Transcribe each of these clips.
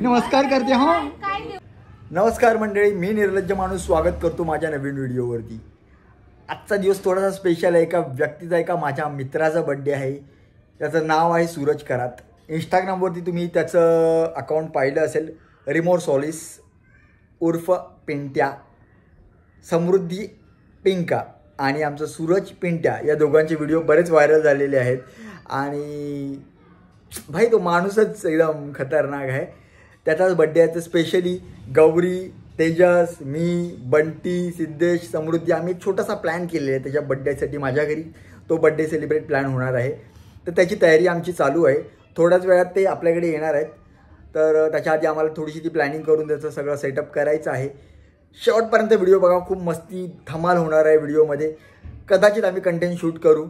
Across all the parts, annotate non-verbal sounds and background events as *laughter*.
नमस्कार करते हो. नमस्कार मंडळी मी निर्लज्ज माणूस स्वागत करतो माझ्या नवीन व्हिडिओवरती. आजचा दिवस थोडासा स्पेशल आहे एका व्यक्तीचा एका माझ्या मित्राचा बड्डे आहे. त्याचं नाव आहे सूरज करात. इंस्टाग्रामवरती तुम्ही त्याचं अकाउंट पाहिलं असेल रिमोर सॉलिस उर्फ पिंट्या समृद्धी पिंका आणि आमचं सूरज पिंट्या या दोघांचे व्हिडिओ बरेच व्हायरल झालेले आहेत. आणि भाई तो माणूसच एकदम खतरनाक आहे. त्याचाच बड्डे आहे तर स्पेशली गौरी तेजस मी बंटी सिद्धेश समृद्धी आम्ही एक छोटासा प्लॅन केलेला आहे त्याच्या बड्डेसाठी माझ्या घरी. तो बड्डे सेलिब्रेट प्लॅन होणार आहे. तर त्याची तयारी आमची चालू आहे. थोड्याच वेळात ते आपल्याकडे येणार आहेत. तर त्याच्या आधी आम्हाला थोडीशी ती प्लॅनिंग करून त्याचं सगळं सेटअप करायचं आहे. शेवटपर्यंत व्हिडिओ बघा खूप मस्ती धमाल होणार आहे व्हिडिओमध्ये कदाचित आम्ही कंटेंट शूट करू.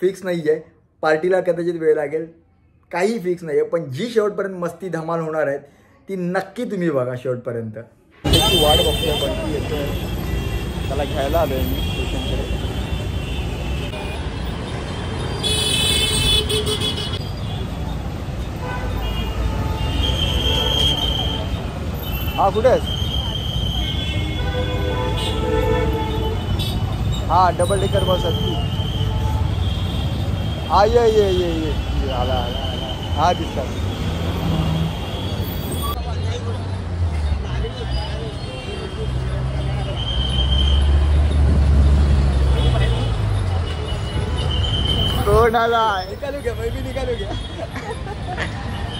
फिक्स नाही आहे पार्टीला कदाचित वेळ लागेल. काही फिक्स नाही आहे पण जी शेवटपर्यंत मस्ती धमाल होणार आहेत ती नक्की तुम्ही बघा शेवटपर्यंत. वाट बघतोय हा हा डबल डेकर बस असती हा ये. आला आला. हा दिसतात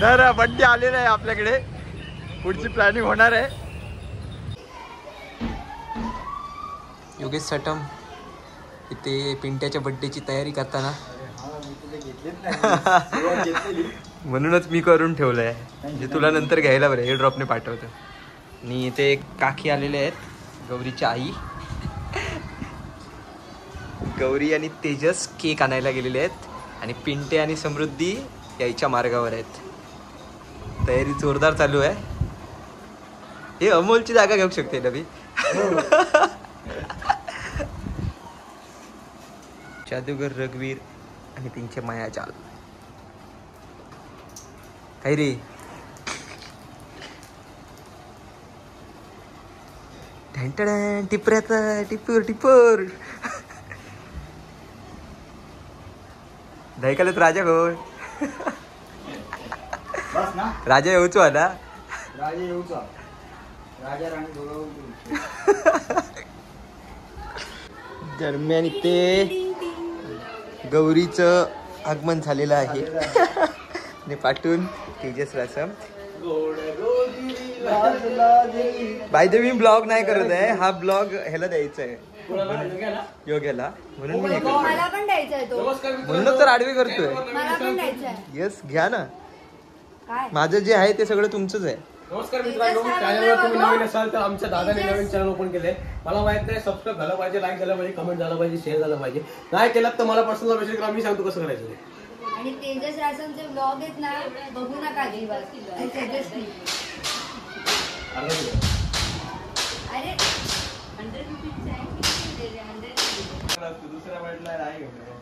तर बड्डे आलेला आहे आपल्याकडे. पुढची प्लॅनिंग होणार आहे. योगेश सटम इथे पिंट्याच्या बड्डेची तयारी करताना *laughs* म्हणूनच मी करून ठेवलंय. म्हणजे तुला नंतर घ्यायला बरं हे ड्रॉपने पाठवतो. आणि इथे एक काकी आलेले आहेत गौरीची आई. गौरी आणि तेजस केक आणायला गेलेले आहेत. आणि पिंटे आणि समृद्धी यायच्या मार्गावर आहेत. तयारी जोरदार चालू आहे. हे अमोलची जागा घेऊ शकते ना मी? *laughs* जादूगर रघुवीर आणि त्यांचे मायाजाल काय रे? ढँटडॅन, टिपऱ्याचा टिपूर टिपूर दहीकालात राजा ना. राजा येऊचो आता. राजा येऊचा राजा राणी *laughs* दरम्यान इथे गौरीचं आगमन झालेलं आहे. आणि पाठवून तेजस रसम. बाय द मी ब्लॉग नाही करत आहे. हा ब्लॉग ह्याला द्यायचा आहे योग्याला. म्हणून मी म्हणूनच तर आडवे करतोय. येस घ्या ना. माझं जे आहे ते सगळं तुमचंच आहे. नमस्कार मित्रांनो चॅनलवर तुम्ही नवीन असाल तर आमच्या दादाने नवीन चॅनल ओपन केले. मला माहीत नाही सबस्क्राईब झालं पाहिजे लाईक झालं पाहिजे कमेंट झालं पाहिजे शेअर झालं पाहिजे. नाही केलं तर मला पर्सनल मेसेज करा मी सांगतो कसं करायचं ते. आणि तेजस रासनचे ब्लॉग आहेत ना बघू नका अजिबात. अर्धा किलो. अरे दुसऱ्या वाईटला नाही घेऊन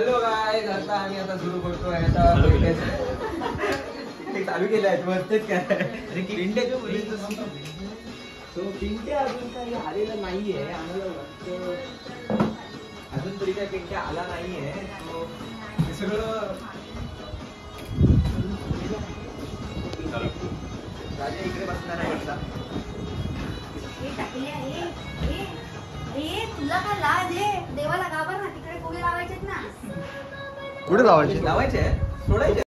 हॅलो काय आता आम्ही आता सुरू करतोय. आता. चालू केलं आहे वरतेच काय. अरे तो पिंट्या अजून काही आलेला नाहीये. आम्हाला वाटतं अजून तरी काही पिंट्या आला नाहीये. तो हे सगळं राजा इकडे बसणार आहे वाटतं. तुला काय लाज आहे? देवाला घाबर कुठे लावायचे लावायचे सोडायचे.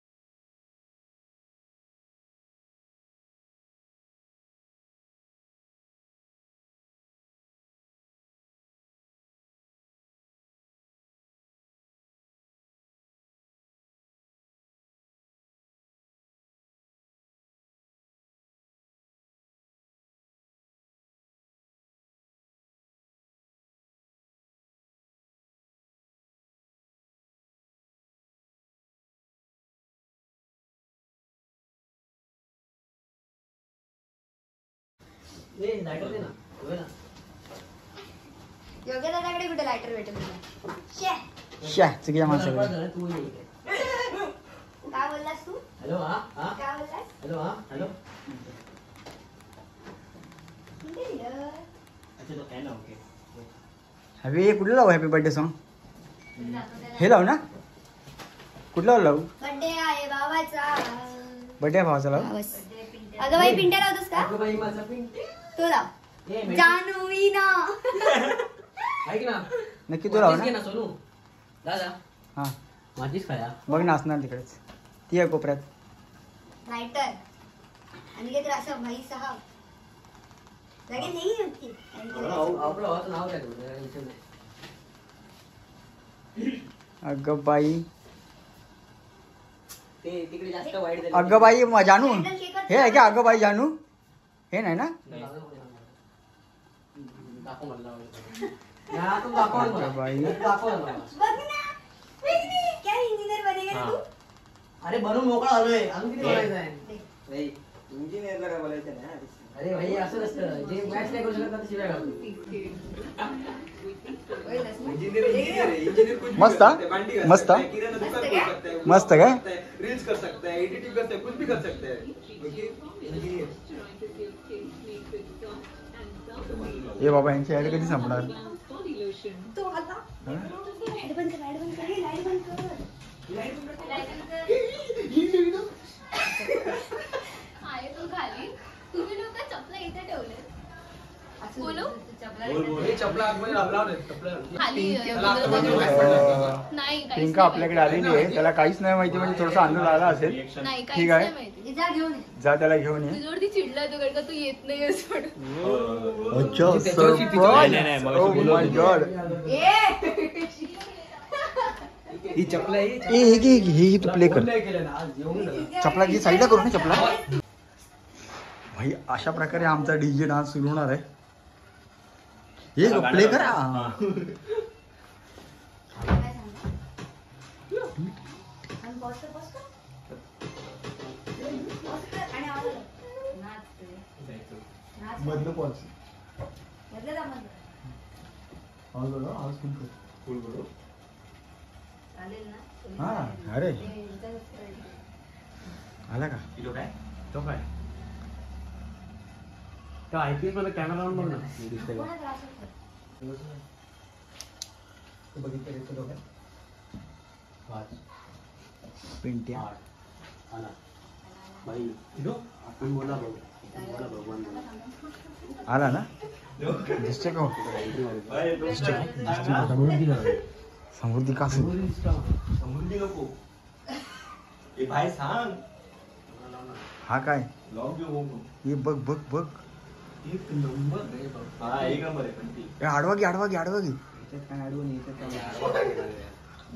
योग्य दादाकडे कुठे लायटर भेटेल तुला शे शा चुकीच्या माणसाकडे काय बोललास तू हॅलो हा हा काय बोललास हॅलो हा हॅलो अच्छा तो फॅन हॅपी कुठलं लावू हॅपी बर्थडे सॉन्ग हे लावू ना कुठलं लावू बर्थडे आहे बाबाचा बर्थडे भावाचा लावू. अगं बाई पिंट्या लावतोस का माझा तो लाव हे जानवी ना ऐक ना. नक्की तू लाव ना? ना सोनू. दादा हा. माझीच खाया बघ नाचणार तिकडेच. ती आहे कोपऱ्यात. लायटर आणि काहीतरी असं भाई लगेच नाही होती आपलं नाव काय विषय नाही. अगं बाई. ते तिकडे जास्त वाईट झालं. अगं बाई जानू. हे आहे का? अगं बाई जानू. हे नाही ना? दाखव तू दाखव ना बाई. दाखव ना ना. इंजिनियर अरे बनून मोकळा झालोय. अजून किती बोलायचं आहे नाही इंजिनियरला काय बोलायचं नाही अरे भाई असं नसतं. जे मॅच नाही करू शकत ना ते शिवाय घालतो इंजीनियर इंजीनियर है इंजीनियर मस्त मस्त. मस्त क्या? है, रील्स कर सकता है एडिटिंग कर सकता है कुछ भी कर सकता है इंजीनियर हे बाबा यांची ऍड कधी संपणार? तो आता? हा? लाइट बंद कर लाइट बंद कर लाइट बंद कर. लाइट बंद कर. आहे तो खाली. तुम्ही बोलू. खाली. नाही काहीच पिंका नाही आपल्याकडे आलेली आहे. त्याला काहीच नाही माहिती म्हणजे थोडासा अंदाज आला असेल. माहिती. नाही काहीच ठीक आहे. नाही माहिती. जा घेऊन ये. जा त्याला घेऊन ये. तुझ्यावरती चिडला तो कारण का तू येत नाही आहेस म्हणून. अच्छा त्याच्यावरची ती- नाही, नाही, नाही, मगाशी Oh बोललो होतो. *laughs* ही चपला आहे हे घे, हे घे, तू प्ले कर. चपला घे साईडला करू ना चपला. *laughs* भाई अशा प्रकारे आमचा डीजे डान्स सुरू होणार आहे. हे प्ले करा कर, कर. कर आवाज. मधलं पॉज मधलं जा, मधलं. चालेल ना हा, अरे. ए, इथं करायचं. आला का किलो काय तो काय तो IPS मध्ये कॅमेरा लावून बघ ना दिसतंय का? कोणाला त्रास होतो? तू बघितलं का तो काय? पाच, पिंट्या आठ, आला. बाई, आपण बोला भाऊ. आपण बोला भगवान बोला. आला ना दिसते का हो? दिसते का? दिसते का? समृद्धी का असेल समृद्धी नको हे भाई सांग हा काय लॉग घेऊ हे बघ बघ बघ एक नंबर हा एक नंबर आहे पण ती. ए, आडवा घे आडवा घे आडवा घे.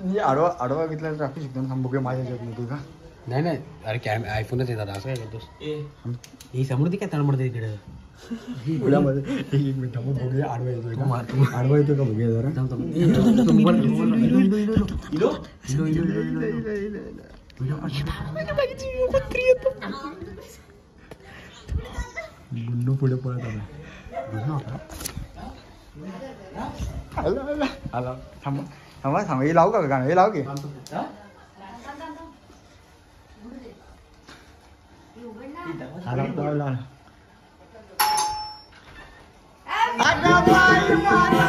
मी आडवा आडवा घेतला तर टाकू शकतो थांब बघूया माझ्या ह्याच्यात नको का? नाही नाही. अरे कॅम आयफोनच येतात असं काय करतोस? ए. ही समृद्धी काय तळमडते इकडे? पुण्यामध्ये एक एक मिनिट थांब बघूया आडवा येतोय का? आडवा येतोय का बघूया जरा? ගුන්න පුඩ පොල තමයි. අල තම තම සමයි ලව්ක ගන්න. ඒ ලව්ගේ අරලා අඩවයි මරලා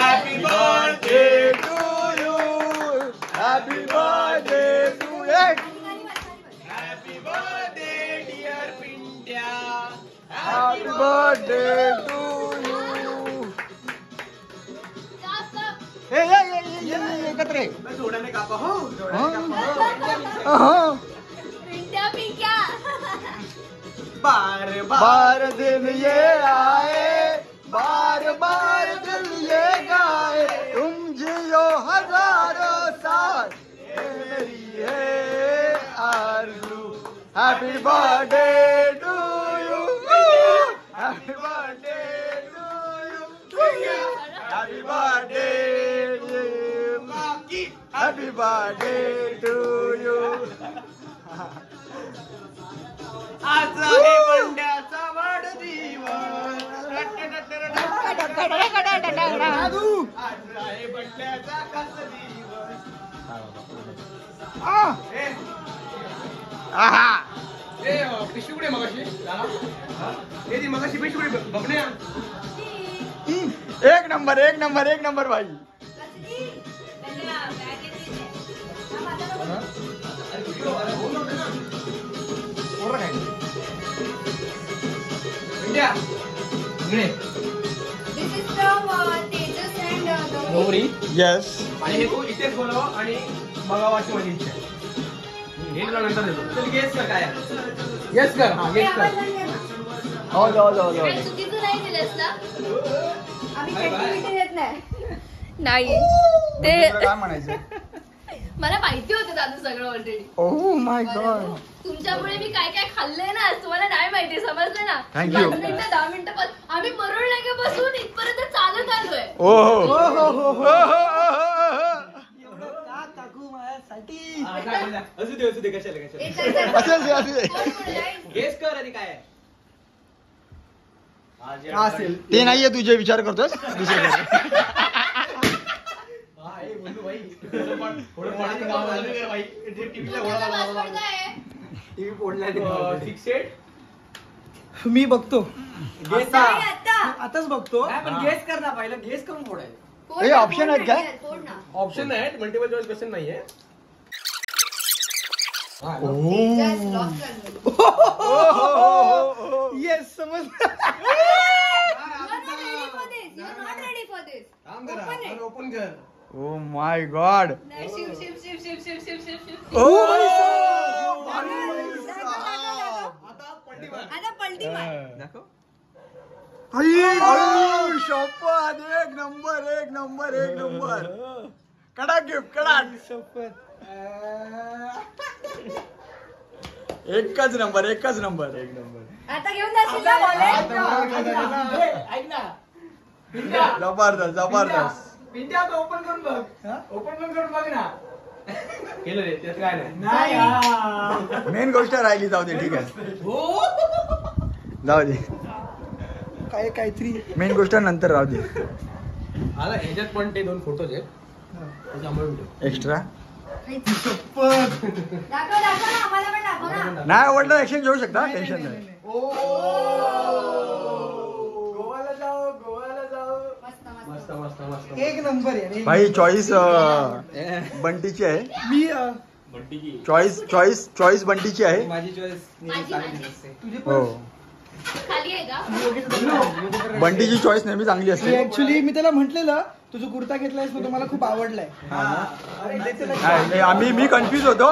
बर्थडे टू यू ए ए ए, ए, ए, ए, एकत्र ये. जोड्याने कापा हो अहं. बार बार। दिन ये आए बार बार दिल ये गाए। तुम जियो हजारों साल ये मेरी है आरज़ू। Happy birthday happy birthday to you आज आहे बंड्याचा वाढदिवस. दादू आज आहे बंड्याचा खास दिवस आ आहा. ए अ, पिशवी कुठे मगाशी? दादा? ए ती मगाशी पिशवी कुठे बघण्या एक नंबर एक नंबर एक नंबर भाई. मोहरी यस आणि हे तू इथेच आणि माझी इच्छा आहे. हे नंतर गेस कर काय येस कर हा येस कर हो जाऊ जाऊ जाऊ नाही ते काय म्हणायचं मला माहिती होतं दादू सगळं ऑलरेडी ओ माय गॉड तुमच्यामुळे मी काय काय खाल्लंय ना तुम्हाला नाही माहिती समजलं ना Thank you. पाच मिनिटं दहा मिनिटं पण आम्ही मरोळ नाही बसून इथपर्यंत चालत आलोय ओ हो हा, जा, जा, जा. असू दे असू दे कशाला कशाला एक second. असं दे, असं दे. कोण बोललाय? गेस कर आणि काय आहे? असेल ते नाहीये तुझे विचार करतोस दुसरे *laughs* मी बघतो. आताच बघतो. गेस करणार पाहिलं. गेस करून फोडायचं हे ऑप्शन आहेत काय ऑप्शन आहेत मल्टिपल चॉईस क्वेश्चन नाहीये. येस *laughs* समज. ओपन कर. Oh my god Shiv Shiv Shiv Shiv Shiv Shiv Shiv Shiv. ओ आता मार आता पलटी मार. दाखव. शपथ एक नंबर एक नंबर एक नंबर. कडा गिफ्ट कडा *laughs* एकच नंबर एकच नंबर. एक नंबर. आता घेऊन जाशील ना ना. *laughs* जबरदस्त जबरदस्त. पिंट्या ओपन करून बघ. ओपन करून बघ ना केलं रे त्यात काय नाही. नाही हा. मेन गोष्ट राहिली जाऊ दे ठीक आहे. जाऊ दे. काय काहीतरी. मेन गोष्ट नंतर राहू दे. आता ह्याच्यात पण ते दोन फोटोज आहेत. ते सांभाळून ठेव एक्स्ट्रा दाखव दाखव ना आम्हाला पण दाखव ना. नाही आवडलं एक्सचेंज घेऊ शकता? टेन्शन नाही गोवाला जाऊ गोवाला मस्त मस्त मस्त मस्त मस्त. एक नंबर आहे भाई चॉईस बंटीची आहे. मी चॉईस चॉईस चॉईस बंटीची आहे. माझी चॉईस माझी माझी तुझी हो. का? बंटीची चॉईस नेहमी चांगली असते. ऍक्च्युली मी त्याला म्हंटलेलं तुझं कुर्ता घेतलायस ना तो मला खूप आवडलाय. आम्ही मी कन्फ्युज होतो.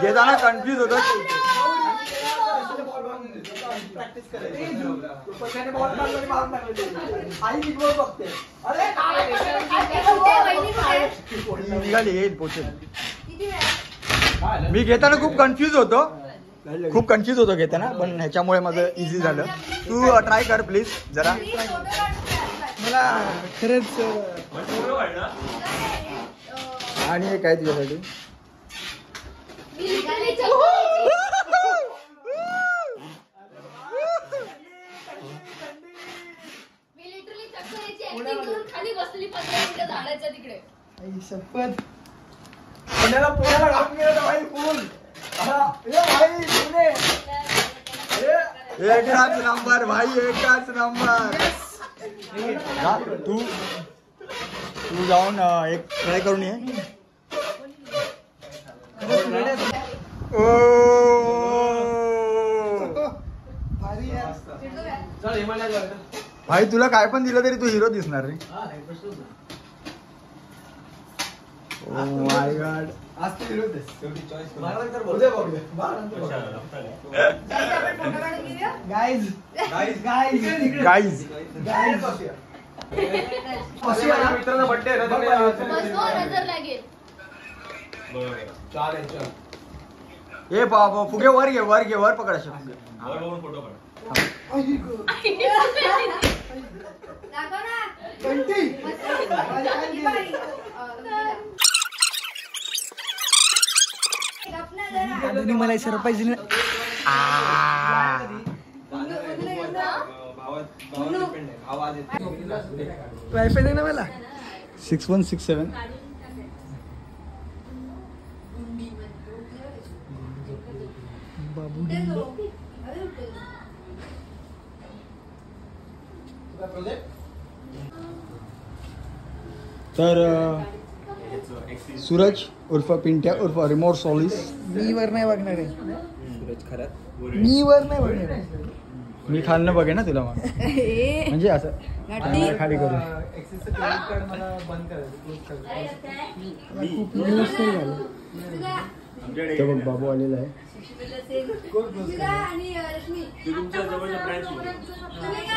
घेताना कन्फ्युज होतो. आई बिग बॉस बघते अरे कुठे निघाली येईल पोचेल मी घेताना खूप कन्फ्युज होतो। खूप कन्फ्युज होतो घेताना पण ह्याच्यामुळे माझं इझी झालं. तू ट्राय कर प्लीज़ जरा. मला खरंच आणि एक आहे तुझ्यासाठी. शपथ पुण्याला घालून गेलं भाई हा, एकच नंबर भाई एकच नंबर. तू. तू जाऊन एक ट्राय करून ये. ओ. भारी आहे. चल हिमालय जाऊ भाई तुला काय पण दिलं तरी तू हिरो दिसणार रे. ओह माय गॉड आज तो विरोध है क्योंकि चॉइस करो बाहर अंदर बोल दे बोल दे बाहर अंदर बोल guys guys guys guys guys possible आहे मित्रांचा बर्थडे आहे ना तर नज़र लागेल चाल आहे चल ए बाबा फुगे वर घे वर घे वर पकड अशा वर बघून फ़ोटो काढ दाखव ना कंटी दोन्ही मला सरप्राईज दिली वायफाय ना मला? सिक्स वन सिक्स सेवन बाबू. तर सूरज उर्फ पिंट्या उर्फ रिमोट सॉलिस. मी वर नाही बघणार आहे. सूरज खरंच मी वर नाही बघणार आहे. मी खालनं बघे ना तुला मग. ए, म्हणजे असं. खाली करून. ऍक्सिसचं क्रेडिट कार्ड मला बंद करायचं क्लोज करायचं. तो बघ बाबू आलेला आहे. तुझा आणि अ, रश्मी. तुम्ही काय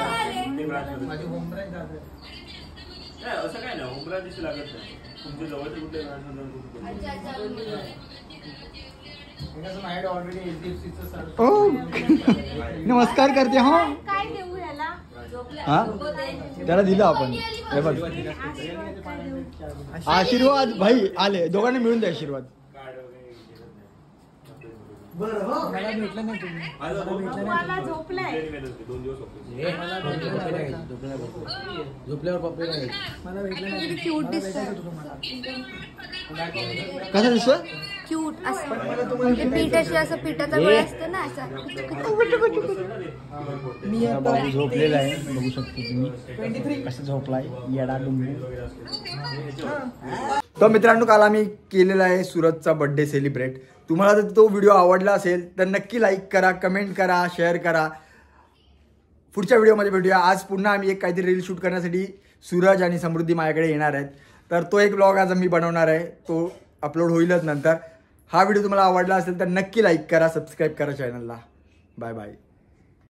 आले? माझी होम ब्रँच दादा असं काय नाही उमरा दिसू लागत नाही. तुमच्या जवळचे कुठे अच्छा, अच्छा, बरोबर. कसं माझ्याकडे ऑलरेडी एचडीएफसीचं सर ओ! नमस्कार करते हो. हा? त्याला दिलं आपण. हे बघ. आशीर्वाद भाई आले. दोघांनी मिळून द्या आशीर्वाद. मला भेटलं नाही तुम्ही. मला झोपलाय. दोन दिवस होते झोपल्यावर पप्पे नाही. मला भेटलं नाही. किती क्यूट दिसतोय. कसं क्यूट असं. म्हणजे पीठ अशी असं पिठाचा गोळा असतो ना असं. मी आता झोपलेला आहे. बघू शकतो तुम्ही. कसं झोपलाय? येडा डुंबू तर मित्रांनो काल आम्ही केलेला आहे सुरतचा बर्थडे सेलिब्रेट तुम्हाला जर तो व्हिडिओ आवडला असेल तर नक्की लाईक करा कमेंट करा शेअर करा. पुढच्या व्हिडिओमध्ये भेटूया. आज पुन्हा आम्ही एक काहीतरी रील शूट करण्यासाठी सूरज आणि समृद्धी माझ्याकडे येणार आहेत. तर तो एक ब्लॉग आज मी बनवणार आहे. तो अपलोड होईलच नंतर. हा व्हिडिओ तुम्हाला आवडला असेल तर नक्की लाईक करा सबस्क्राईब करा चॅनलला बाय बाय